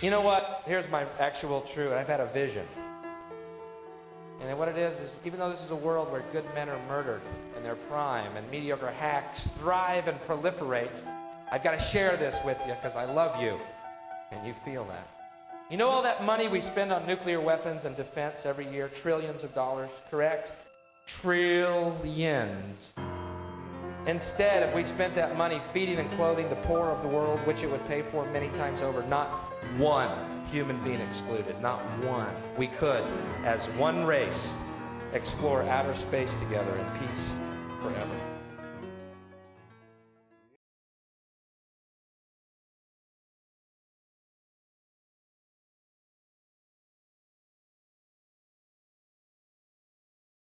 You know what? Here's my actual truth. I've had a vision. And what it is, is even though this is a world where good men are murdered in their prime and mediocre hacks thrive and proliferate, I've got to share this with you because I love you. And you feel that. You know all that money we spend on nuclear weapons and defense every year? Trillions of dollars, correct? Trillions. Instead, if we spent that money feeding and clothing the poor of the world, which it would pay for many times over, not one human being excluded, not one, we could, as one race, explore outer space together in peace forever.